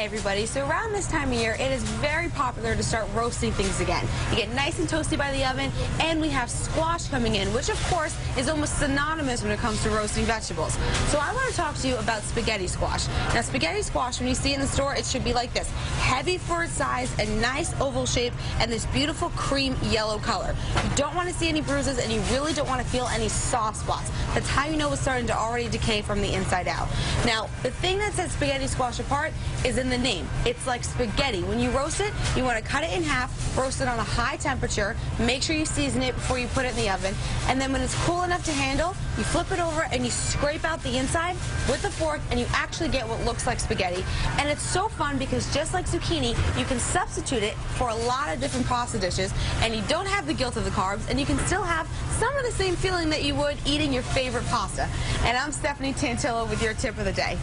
Everybody, so around this time of year, it is very popular to start roasting things again. You get nice and toasty by the oven, and we have squash coming in, which of course is almost synonymous when it comes to roasting vegetables. So I want to talk to you about spaghetti squash. Now spaghetti squash, when you see in the store, it should be like this. Heavy for its size, a nice oval shape, and this beautiful cream yellow color. You don't want to see any bruises, and you really don't want to feel any soft spots. That's how you know it's starting to already decay from the inside out. Now, the thing that sets spaghetti squash apart is in the name. It's like spaghetti. When you roast it, you want to cut it in half, roast it on a high temperature, make sure you season it before you put it in the oven, and then when it's cool enough to handle, you flip it over and you scrape out the inside with a fork and you actually get what looks like spaghetti. And it's so fun because just like zucchini, you can substitute it for a lot of different pasta dishes and you don't have the guilt of the carbs and you can still have some of the same feeling that you would eating your favorite pasta. And I'm Stephanie Tantillo with your tip of the day.